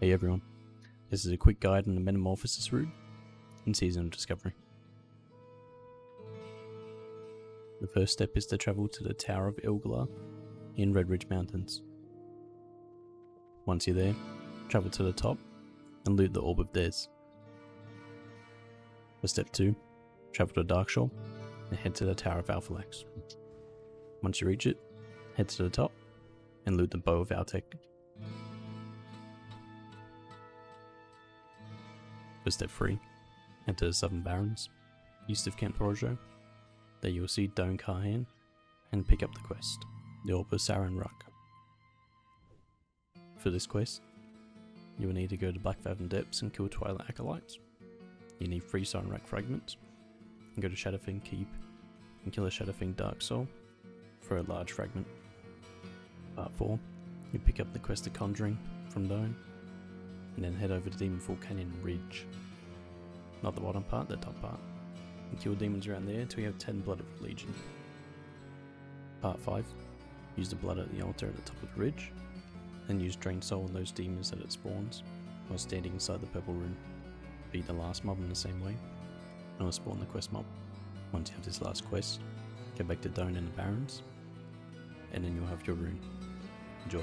Hey everyone, this is a quick guide on the Metamorphosis route in Season of Discovery. The first step is to travel to the Tower of Ilgalar in Redridge Mountains. Once you're there, travel to the top and loot the Orb of Des. For step 2, travel to Darkshore and head to the Tower of Althalaxx. Once you reach it, head to the top and loot the Bough of Altek. For step 3, enter the Southern Barrens, east of Camp Rojo. There you will see Doan Karhan and pick up the quest, the Orb of Soran'ruk. For this quest, you will need to go to Black Depths and kill Twilight Acolytes. You need 3 Soran'ruk fragments, and go to Shadowfang Keep and kill a Shadowfang Dark Soul for a large fragment. Part 4, you pick up the quest of Conjuring from Doan, and then head over to Demonfall Canyon Ridge. Not the bottom part, the top part. And kill demons around there until you have 10 Blood of Legion. Part 5, use the blood at the altar at the top of the ridge, then use Drain Soul on those demons that it spawns while standing inside the purple room. Beat the last mob in the same way, and will spawn the quest mob. Once you have this last quest, get back to Doan and the Barrens, and then you'll have your rune. Enjoy.